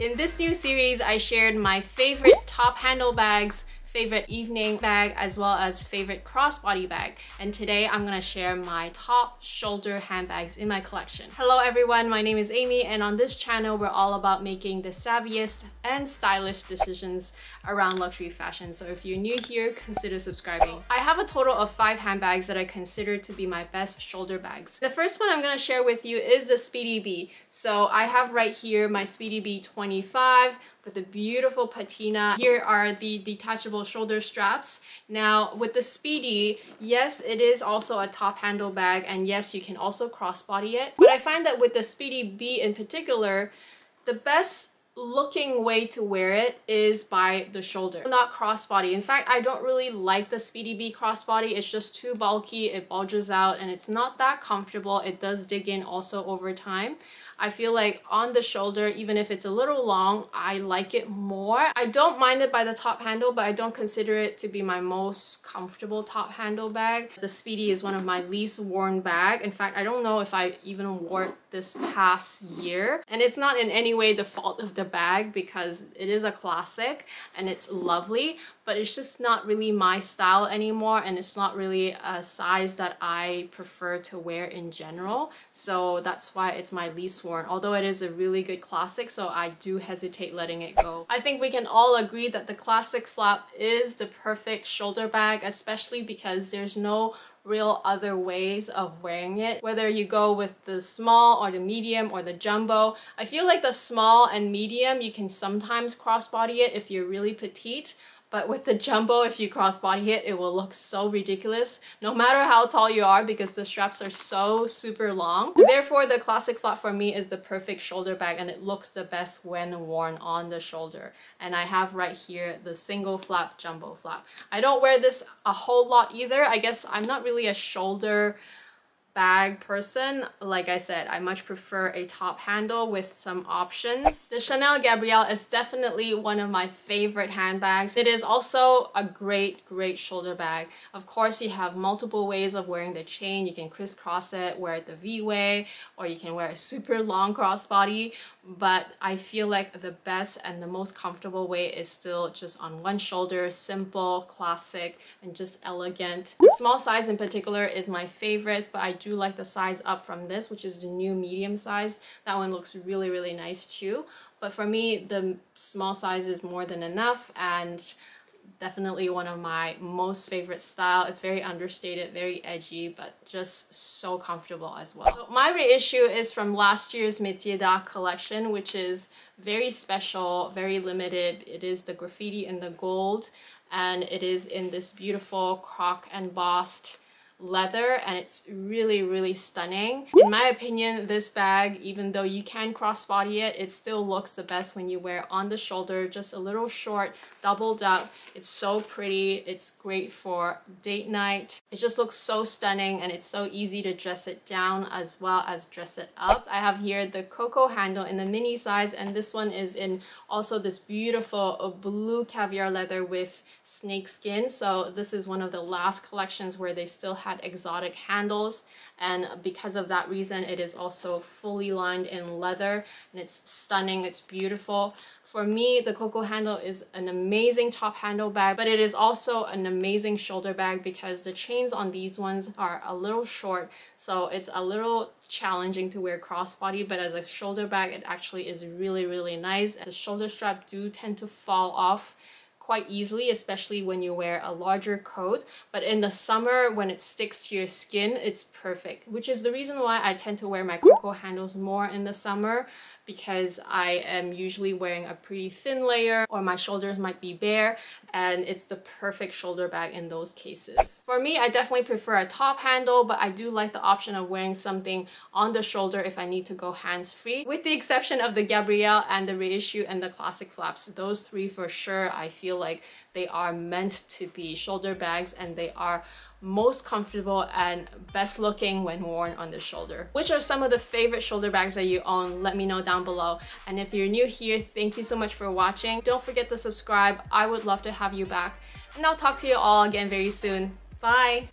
In this new series, I shared my favorite top handle bags favorite evening bag as well as favorite crossbody bag and today I'm gonna share my top shoulder handbags in my collection. Hello everyone, my name is Amy and on this channel we're all about making the savviest and stylish decisions around luxury fashion so if you're new here consider subscribing. I have a total of five handbags that I consider to be my best shoulder bags. The first one I'm gonna share with you is the Speedy B. So I have right here my Speedy B 25 with a beautiful patina. Here are the detachable shoulder straps. Now with the Speedy, yes, it is also a top handle bag and yes, you can also crossbody it. But I find that with the Speedy B in particular, the best looking way to wear it is by the shoulder, not crossbody. In fact, I don't really like the Speedy B crossbody. It's just too bulky, it bulges out, and it's not that comfortable. It does dig in also over time. I feel like on the shoulder, even if it's a little long, I like it more. I don't mind it by the top handle, but I don't consider it to be my most comfortable top handle bag. The Speedy is one of my least worn bag. In fact, I don't know if I even wore it this past year. And it's not in any way the fault of the bag because it is a classic and it's lovely, but it's just not really my style anymore and it's not really a size that I prefer to wear in general. So that's why it's my least worn, although it is a really good classic, so I do hesitate letting it go. I think we can all agree that the classic flap is the perfect shoulder bag, especially because there's no real other ways of wearing it. Whether you go with the small or the medium or the jumbo. I feel like the small and medium, you can sometimes crossbody it if you're really petite, but with the jumbo, if you crossbody it, it will look so ridiculous, no matter how tall you are because the straps are so super long. Therefore, the classic flap for me is the perfect shoulder bag and it looks the best when worn on the shoulder. And I have right here the single flap jumbo flap. I don't wear this a whole lot either. I guess I'm not really a shoulder bag person, like I said, I much prefer a top handle with some options. The Chanel Gabrielle is definitely one of my favorite handbags. It is also a great, great shoulder bag. Of course, you have multiple ways of wearing the chain. You can crisscross it, wear it the V-way, or you can wear a super long crossbody but I feel like the best and the most comfortable way is still just on one shoulder, simple, classic, and just elegant. The small size in particular is my favorite, but I do like the size up from this, which is the new medium size. That one looks really, really nice too. But for me, the small size is more than enough and definitely one of my most favorite style. It's very understated, very edgy, but just so comfortable as well. So my reissue is from last year's Métier d'Art collection, which is very special, very limited. It is the graffiti in the gold, and it is in this beautiful croc embossed leather and it's really really stunning. In my opinion this bag even though you can crossbody it it still looks the best when you wear on the shoulder just a little short doubled up. It's so pretty. It's great for date night. It just looks so stunning and it's so easy to dress it down as well as dress it up. I have here the coco handle in the mini size and this one is in also this beautiful uh, blue caviar leather with snake skin. So this is one of the last collections where they still had exotic handles and because of that reason it is also fully lined in leather and it's stunning it's beautiful for me, the Coco handle is an amazing top handle bag, but it is also an amazing shoulder bag because the chains on these ones are a little short, so it's a little challenging to wear crossbody, but as a shoulder bag, it actually is really, really nice. The shoulder strap do tend to fall off quite easily, especially when you wear a larger coat. But in the summer, when it sticks to your skin, it's perfect, which is the reason why I tend to wear my Coco handles more in the summer because I am usually wearing a pretty thin layer or my shoulders might be bare and it's the perfect shoulder bag in those cases. For me, I definitely prefer a top handle, but I do like the option of wearing something on the shoulder if I need to go hands-free. With the exception of the Gabrielle and the reissue and the classic flaps, those three for sure, I feel like they are meant to be shoulder bags and they are most comfortable and best looking when worn on the shoulder. Which are some of the favorite shoulder bags that you own? Let me know down below. And if you're new here, thank you so much for watching. Don't forget to subscribe. I would love to have you back. And I'll talk to you all again very soon. Bye!